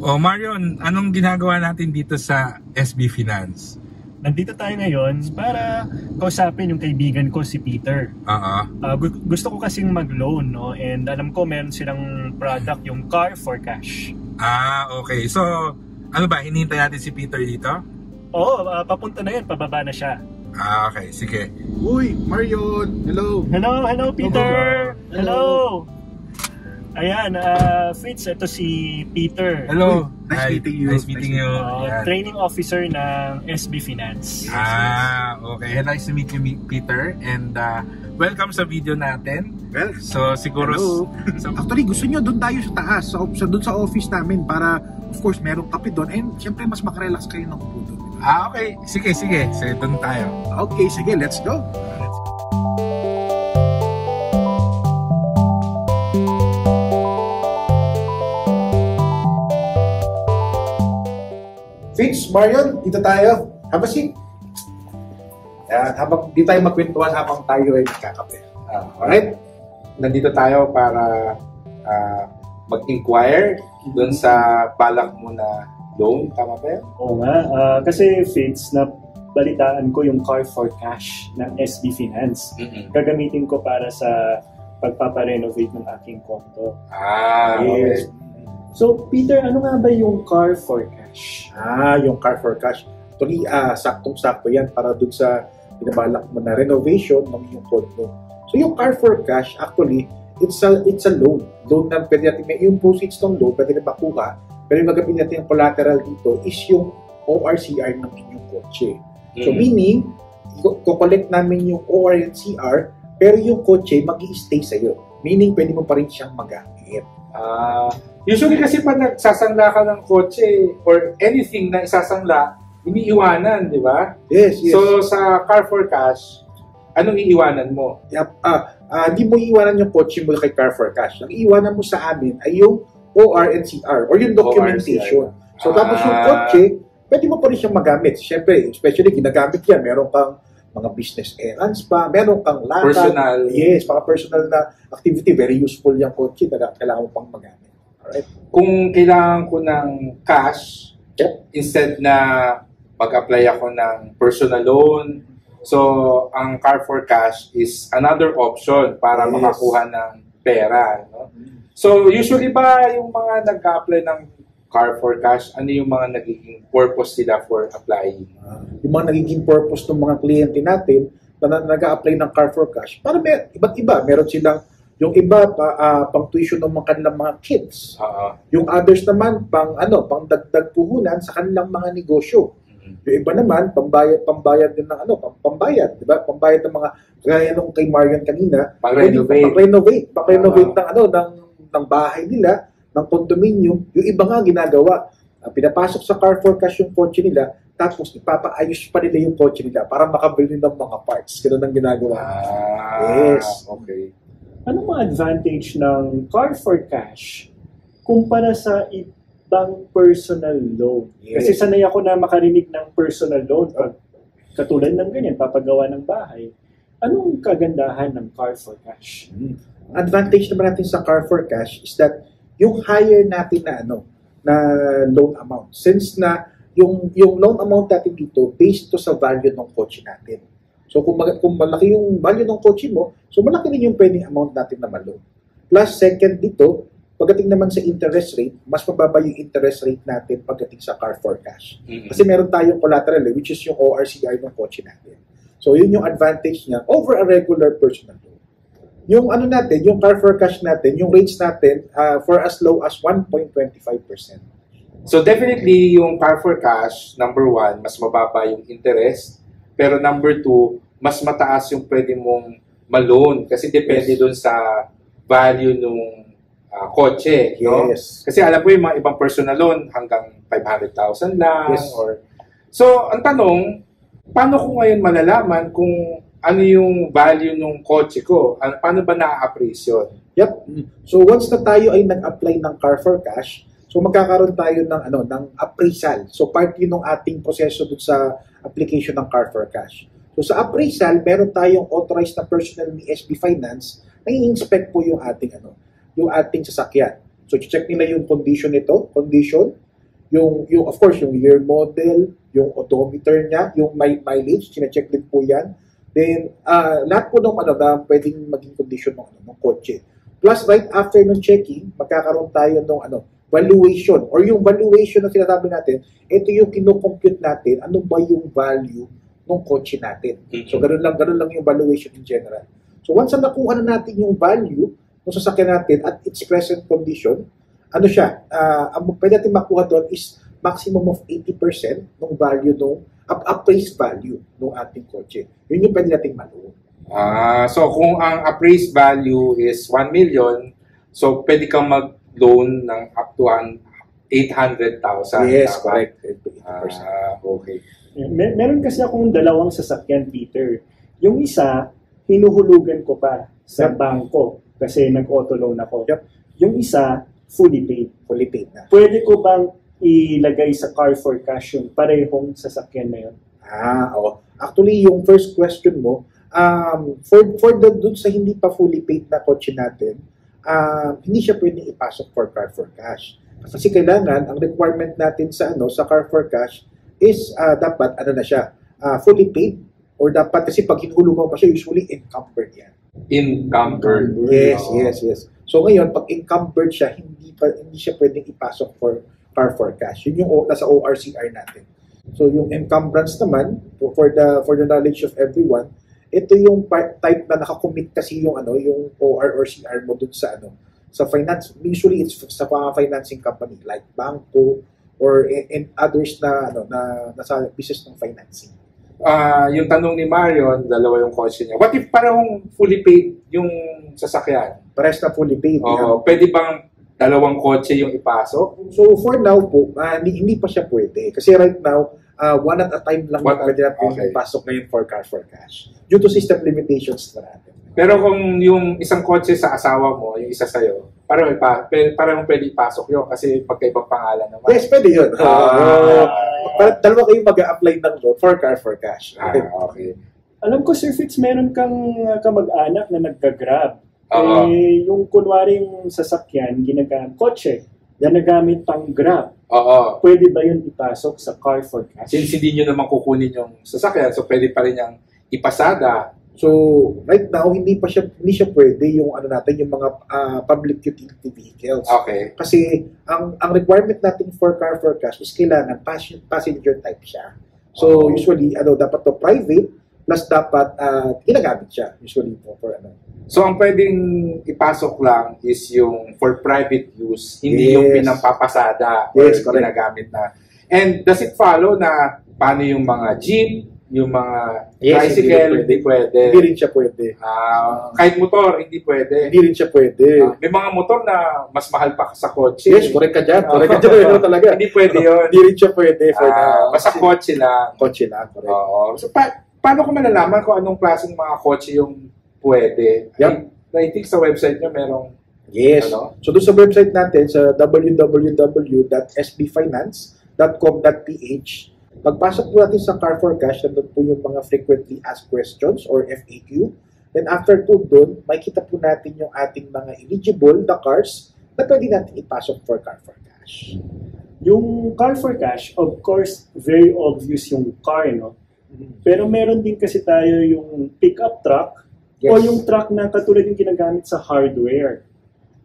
O Marion, anong ginagawa natin dito sa SB Finance? Nandito tayo ngayon para kausapin yung kaibigan ko si Peter. Oo. Uh, gu- gusto ko kasing mag-loan, no? And alam ko meron silang product, yung Car for Cash. Ah, okay. So, ano ba, hinihintay natin si Peter dito? Oo, uh, papunta na yun, pababa na siya. Ah, okay. Sige. Uy, Marion! Hello! Hello, hello Peter! Hello! Ayan, uh, Fitz, ito si Peter. Hello. Uy, nice Hi. meeting you. Nice meeting you. Uh, training officer ng SB Finance. Ah, okay. Nice to meet you, Peter. And uh, welcome sa video natin. Well, So, siguro... hello. So, Actually, gusto nyo doon tayo sa taas, sa, sa doon sa office namin para of course merong kape doon and syempre mas makarelax kayo ng puto. ah, okay. Sige, sige. Sige, doon tayo. Okay, sige, let's go. Fitz, Marion, dito tayo. Have a seat. Yan, habang di tayo magkwentuhan habang tayo ay nagkakape. Ah, alright? nandito tayo para ah, mag-inquire doon sa balak mo na loan, tama ba yun? Oo nga, ah, kasi Fitz, na balitaan ko yung Car for Cash ng SB Finance. Gagamitin ko para sa pagpaparenovate ng aking konto. Ah, Yes. okay. So, Peter, ano nga ba yung Car for Cash? Ah, yung car for cash. Actually, ah, saktong-sakto yan para dun sa binabalak mo na renovation ng iyong condo. So yung car for cash, actually, it's a it's a loan. Loan na pwede natin, may- yung proceeds ng loan, pwede na makuha. Pero yung magagamit natin yung collateral dito is yung ORCR ng inyong kotse. So Mm. meaning, ko-collect namin yung ORCR, pero yung kotse mag stay sa'yo. Meaning, pwede mo pa rin siyang magamit. Ah, usually kasi pag nagsasangla ka ng kotse or anything na isasangla, iniiwanan, di ba? Yes, yes. So, sa car for cash, anong iiwanan mo? Yep. Ah, ah, di mo iiwanan yung kotse mo kay Car for Cash. Ang iiwanan mo sa amin ay yung OR and CR or yung documentation. So tapos yung kotse, pwede mo pa rin siyang magamit. Siyempre, especially ginagamit yan. Meron kang mga business errands pa, meron kang lakad. Personal. Yes, mga personal na activity. Very useful yung kotse na kailangan mo pang magamit. Alright? Kung kailangan ko ng cash, Yep. instead na mag-apply ako ng personal loan, so ang car for cash is another option para Yes. makakuha ng pera. No? So usually ba yung mga nag-apply ng car for cash, ano yung mga nagiging purpose nila for applying? Ah, yung mga nagiging purpose ng mga kliyente natin na, na nag-a-apply ng car for cash. Para may, iba't iba. Meron silang, yung iba, pa, ah, pang tuition ng mga kanilang mga kids. Oo. Yung others naman, pang ano, pang dagdag puhunan sa kanilang mga negosyo. Yung iba naman, pambayad, pambayad din ng ano, pam, pambayad, di ba? Pambayad ng mga, gaya nung kay Marian kanina, Pang-renovate. pang-renovate, pang-renovate ng ano, ng, ng bahay nila, ng condominium. Yung iba nga ginagawa, ah, pinapasok sa car for cash yung kotse nila, tapos ipapaayos pa nila yung kotse nila para makabili ng mga parts. Ganun ang ginagawa. Ah, Yes. Okay. Anong mga advantage ng Car for Cash kumpara sa ibang personal loan? Yes. Kasi sanay ako na makarinig ng personal loan pag katulad ng ganyan, papagawa ng bahay. Anong kagandahan ng Car for Cash? Mm. Advantage naman natin sa car for cash is that yung higher natin na ano na loan amount since na yung yung loan amount natin dito based to sa value ng kotse natin. So kung, mag- kung malaki yung value ng kotse mo, so malaki rin yung pwedeng amount natin na ma-loan. Plus second dito, pagdating naman sa interest rate, mas mababa yung interest rate natin pagdating sa car for cash. Mm-mm. Kasi meron tayong collateral eh, which is yung ORCR ng kotse natin. So yun yung advantage niya over a regular personal loan. Yung ano natin, yung car for cash natin, yung rates natin uh, for as low as 1.25%. So definitely yung car for cash, number one, mas mababa yung interest. Pero number two, mas mataas yung pwede mong ma-loan kasi depende Yes. dun sa value nung ah, kotse. No? Yes. Kasi alam ko yung mga ibang personal loan hanggang 500,000 lang. Yes. Or, so ang tanong, paano ko ngayon malalaman kung ano yung value nung kotse ko? Ano, paano ba na-appraise yun? Yep. So once na tayo ay nag-apply ng car for cash, so magkakaroon tayo ng ano ng appraisal. So part yun ng ating proseso dun sa application ng car for cash. So sa appraisal, meron tayong authorized na personnel ni SB Finance na i-inspect po yung ating ano, yung ating sasakyan. So check nila yung condition nito, condition, yung, yung of course, yung year model, yung odometer niya, yung mi- mileage, sine-check din po yan. Then, uh, lahat po ng ano na pwedeng maging condition ng, ano, ng kotse. Plus, right after ng checking, magkakaroon tayo ng ano, valuation or yung valuation na sinasabi natin, ito yung kinocompute natin, ano ba yung value ng kotse natin. So, ganun lang, ganun lang yung valuation in general. So, once na nakuha na natin yung value ng sasakyan natin at its present condition, ano siya, uh, ang pwede natin makuha doon is maximum of 80% ng value ng appraised value ng ating kotse. Yun yung pwede nating maluon. Ah, so kung ang appraised value is 1 million, so pwede kang mag-loan ng up to an 800,000. Yes, tama? correct. 80%. Ah, okay. Mer- meron kasi akong dalawang sasakyan, Peter. Yung isa, hinuhulugan ko pa sa Yep. bangko kasi nag-auto loan ako. Yep. Yung isa, fully paid. Fully paid na. Pwede ko bang ilagay sa car for cash yung parehong sasakyan na yun? Ah, oo. Actually, yung first question mo, um, for, for the dun sa hindi pa fully paid na kotse natin, um, hindi siya pwedeng ipasok for car for cash. Kasi kailangan, ang requirement natin sa ano sa car for cash is ah, dapat ano na siya, ah, fully paid or dapat kasi pag hinulungan pa siya, usually encumbered yan. Encumbered. Yes, yes, yes. So ngayon, pag encumbered siya, hindi pa hindi siya pwedeng ipasok for car for cash. Yun yung nasa ORCR natin. So yung encumbrance naman, for the for the knowledge of everyone, ito yung part, type na nakakommit kasi yung ano, yung OR or CR mo dun sa ano, sa finance. Usually it's sa mga financing company like Banco or and others na ano na nasa business ng financing. Ah, yung tanong ni Marion, dalawa yung kotse niya. What if parang fully paid yung sasakyan? Pares na fully paid. Oo, pwede bang dalawang kotse yung ipasok? So for now po, ah, hindi, hindi pa siya pwede. Kasi right now, ah, one at a time lang yung pwede at- natin okay. pasok ngayon for car for cash. Due to system limitations na natin. Pero kung yung isang kotse sa asawa mo, yung isa sa'yo, parang, ipa, parang pwede ipasok yun kasi magkaibang pangalan naman. Yes, pwede yun. Ah. para dalawa kayo mag-a-apply ng loan for car for cash. Ah, okay. Alam ko, Sir Fitz, meron kang uh, kamag-anak na nagka-grab. Oo. Eh, yung kunwaring sasakyan, ginagamit, kotse, ginagamit pang grab. Oo. Pwede ba yun ipasok sa car for cash? Since hindi nyo naman kukunin yung sasakyan, so pwede pa rin yung ipasada. So, right now, hindi pa siya, hindi siya pwede yung ano natin, yung mga ah, public utility vehicles. Okay. Kasi ang ang requirement natin for car for cash is kailangan pas- passenger type siya. So usually ano dapat to private plus dapat uh, ginagamit siya usually po for ano. So ang pwedeng ipasok lang is yung for private use, hindi Yes. yung pinampapasada or Yes, correct. ginagamit na. And does it follow na paano yung mga jeep, yung mga Yes, tricycle, hindi pwede. Hindi rin siya pwede. Ah, kahit motor, hindi pwede. Hindi rin siya pwede. Ah, may mga motor na mas mahal pa sa kotse. yes, correct ka dyan. Correct ka dyan. Ano talaga. Hindi pwede yun. Hindi rin siya pwede for Ah, basta kotse lang. kotse lang. Correct. Oo. So, pa- paano ko malalaman kung anong klaseng mga kotse yung pwede? Yup. I, I think sa website nyo merong Yes. Ano? So doon sa website natin sa www.sbfinance.com.ph Pagpasok po natin sa Car for Cash, nandun po yung mga frequently asked questions or FAQ. Then after po doon, makikita po natin yung ating mga eligible na cars na pwede natin ipasok for Car for Cash. Yung car for cash, of course, very obvious yung car, no? Pero meron din kasi tayo yung pickup truck o Yes. yung truck na katulad yung ginagamit sa hardware.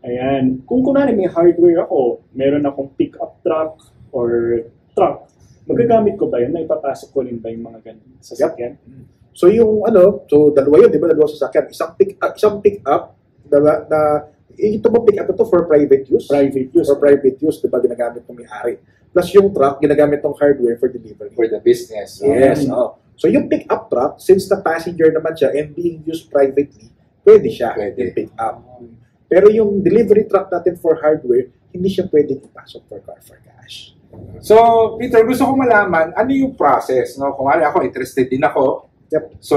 Ayan. Kung kunwari may hardware ako, meron akong pickup truck or truck, magagamit ko ba yun? Naipapasok ko rin ba yung mga ganun sa sasakyan? So yung ano, so dalawa yun, di ba? Dalawa sasakyan. Isang pick up, isang pick up na, na ito mo pick up ito for private use. Private use. For private use, di ba? Ginagamit ng may-ari. Plus yung truck, ginagamit ng hardware for delivery. for the business. Yes. Mm. Oh. So yung pick up truck, since the passenger naman siya and being used privately, pwede siya Pwede. yung pick up. Pero yung delivery truck natin for hardware, hindi siya pwede ipasok for car for cash. So, Peter, gusto ko malaman, ano yung process? No? Kung ano ako, interested din ako. Yep. So,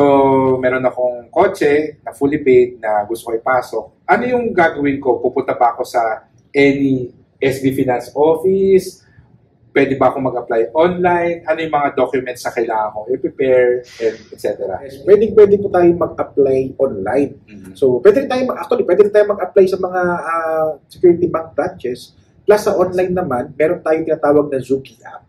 meron akong kotse na fully paid na gusto ko ipasok. Ano yung gagawin ko? Pupunta ba ako sa any SB Finance office? Pwede ba ako mag-apply online? Ano yung mga documents na kailangan ko i-prepare, and etc. Yes, pwede, pwede po tayo mag-apply online. Mhm. So, pwede rin tayo, mag- actually, pwede rin tayo mag-apply sa mga ah, security bank branches Plus sa online naman, meron tayong tinatawag na Zuki app.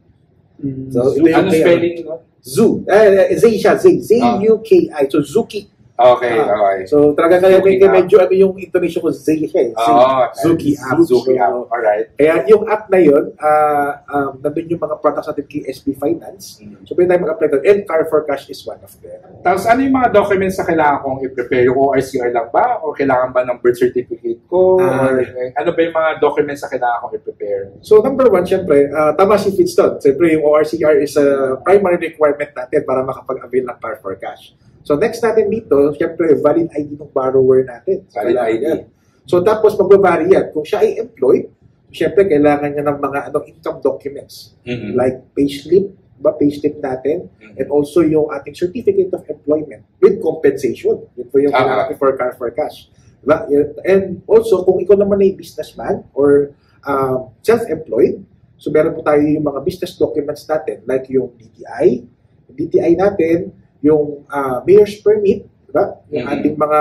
Mm, So, yung- Ano spelling no? Zoo. Eh, Zay siya, Zay. Z-U-K-I. So, Zuki. Okay, Ah. okay. So, talaga kaya Zuki medyo, medyo ano yung intonation ko, siya eh. Oo, Zuki app. Zuki So, app. Alright. Kaya yung app na yun, ah um, nandun yung mga products natin kay SB Finance. Mm. So, pwede tayo mag-apply doon. And Car for Cash is one of them. Tapos ano yung mga documents na kailangan kong i-prepare? Yung ORCR lang ba? O kailangan ba ng birth certificate ko? Ah. Or eh, ano ba yung mga documents na kailangan kong i-prepare? So, number one, syempre, ah, tama si Fitz doon. Siyempre, yung ORCR is a primary requirement natin para makapag-avail ng Car for Cash. So, next natin dito, syempre, valid ID ng borrower natin. So, Valid ID. yan. So, tapos magbabari yan. Kung siya ay employed, syempre, kailangan niya ng mga ano, income documents. Mm-mm. Like payslip, ba payslip natin, Mhm. and also yung ating certificate of employment with compensation. Yun po yung Ah, natin for car for cash. Diba? And also, kung ikaw naman ay businessman or uh, self-employed, so meron po tayo yung mga business documents natin, like yung DTI, DTI natin, yung uh, mayor's permit, diba? yung Mhm. ating mga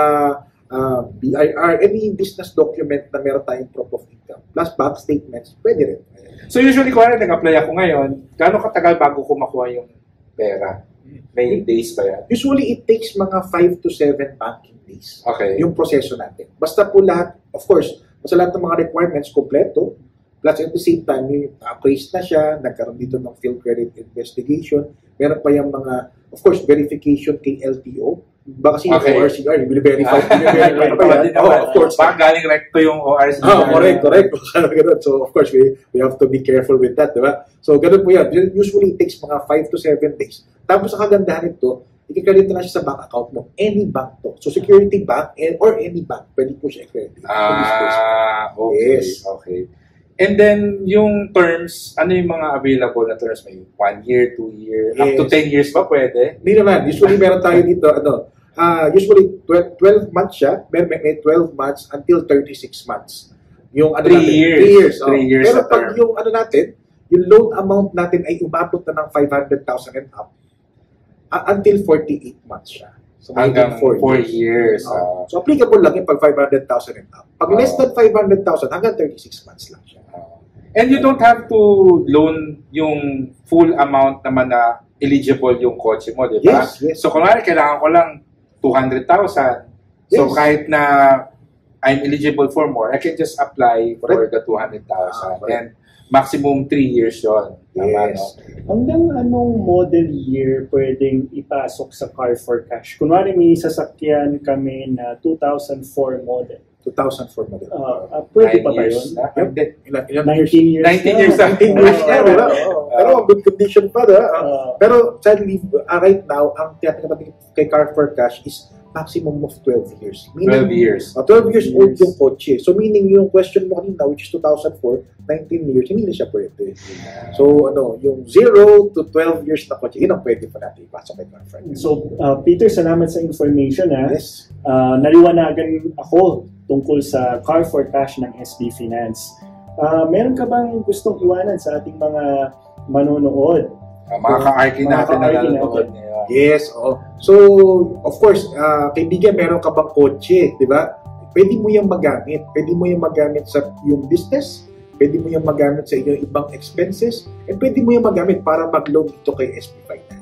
uh, BIR, any business document na meron tayong proof of income, plus bank statements, pwede rin. So usually, kung nag-apply ako ngayon, gaano katagal bago ko makuha yung pera? May days ba yan? Usually, it takes mga 5 to 7 banking days Okay. yung proseso natin. Basta po lahat, of course, basta lahat ng mga requirements kompleto, plus at the same time, appraised na siya, nagkaroon dito ng field credit investigation, meron pa yung mga, of course, verification kay LTO. Baka kasi Okay. yung ORCR, yung verify, verify pa. Oh, of course. Baka galing recto yung ORCR. Oh, correct, correct. Ganun. so, of course, we, we have to be careful with that, di ba? So, ganun po yan. Usually, it takes mga 5 to 7 days. Tapos, ang kagandahan nito, ikikredit na siya sa bank account mo. Any bank to. So, security bank and, or any bank, pwede po siya i-credit. Ah, okay. Yes. Okay. And then, yung terms, ano yung mga available na terms? May one year, two year, up to Yes. 10 years ba pwede? Hindi naman. Usually, meron tayo dito, ano, ah usually, 12, 12 months siya. May, may, may 12 months until 36 months. Yung ano Three natin, years. Three years. oh. Three years Pero pag term. yung ano natin, yung loan amount natin ay umabot na ng 500,000 and up ah, until 48 months siya. So, Hanggang four 4 years. Oh. ah. So, applicable lang yung pag 500,000 and up. Pag Oh. less than 500,000, hanggang 36 months lang siya. Ah. And you don't have to loan yung full amount naman na eligible yung kotse mo, di ba? Yes, yes. So, kunwari, kailangan ko lang 200,000. So, Yes. kahit na I'm eligible for more, I can just apply for Correct. the 200,000. Ah, correct. And maximum 3 years yon Tama, Yes. no? Hanggang anong model year pwedeng ipasok sa car for cash? Kunwari may sasakyan kami na 2004 model. 2004 model. Ah, ah, pwede Nine pa ba yun? na? Yep. Ilan, ilan 19 years 19 na. years na. 19 years na, di ba? Pero good condition pa, di Ah, Pero sadly, uh, right now, ang tinatanggap natin kay Car for Cash is maximum of 12 years. 12 years. Uh, 12 years old Years. yung kotse. So meaning yung question mo kanina, which is 2004, 19 years, hindi na siya pwede. So ano, yung 0 to 12 years na kotse, yun ang pwede pa natin ipasok kay Car Cash. so, ah, Peter, salamat sa information. Ha? Yes. Ah, naliwanagan ako tungkol sa car for cash ng SB Finance. Ah, meron ka bang gustong iwanan sa ating mga manonood? Ah, mga ka-arky natin na nanonood ngayon. Yes, oo. So, of course, uh, kaibigan, meron ka bang kotse, di ba? Pwede mo yung magamit. Pwede mo yung magamit sa yung business, pwede mo yung magamit sa inyong ibang expenses, and pwede mo yung magamit para mag-loan dito kay SB Finance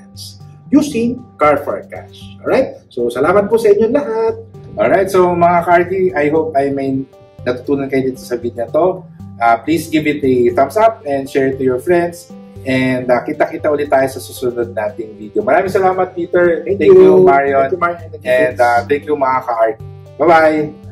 using Car for Cash. Alright? So, salamat po sa inyo lahat. Alright, so mga ka-arky, I hope I may natutunan kayo dito sa video na to. Ah, please give it a thumbs up and share it to your friends. And ah, kita-kita ulit tayo sa susunod nating video. Maraming salamat, Peter. Thank, you, Marion. Thank you, Marion. Thank you, And Vince. uh, thank you, mga ka-arky. Bye-bye!